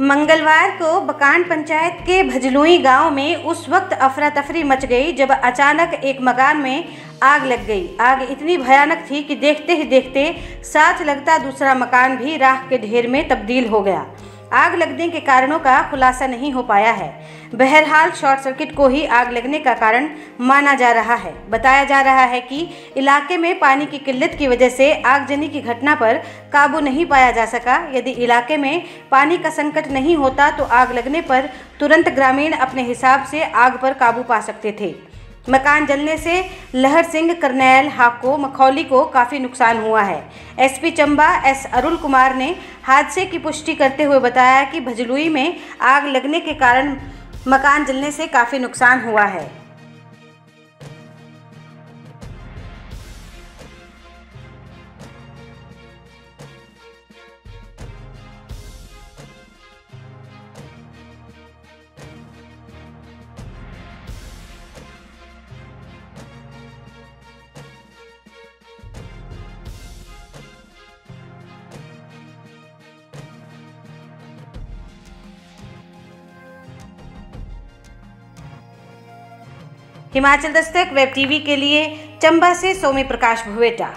मंगलवार को बकान पंचायत के भजलुई गाँव में उस वक्त अफरा तफरी मच गई जब अचानक एक मकान में आग लग गई। आग इतनी भयानक थी कि देखते ही देखते साथ लगता दूसरा मकान भी राख के ढेर में तब्दील हो गया। आग लगने के कारणों का खुलासा नहीं हो पाया है। बहरहाल शॉर्ट सर्किट को ही आग लगने का कारण माना जा रहा है। बताया जा रहा है कि इलाके में पानी की किल्लत की वजह से आगजनी की घटना पर काबू नहीं पाया जा सका। यदि इलाके में पानी का संकट नहीं होता तो आग लगने पर तुरंत ग्रामीण अपने हिसाब से आग पर काबू पा सकते थे। मकान जलने से लहर सिंह, करनैल हाको, मखौली को काफ़ी नुकसान हुआ है। एसपी चंबा, एस अरुण कुमार ने हादसे की पुष्टि करते हुए बताया कि भजलुई में आग लगने के कारण मकान जलने से काफ़ी नुकसान हुआ है। हिमाचल दस्तक वेब टीवी के लिए चंबा से सोमी प्रकाश भुवेटा।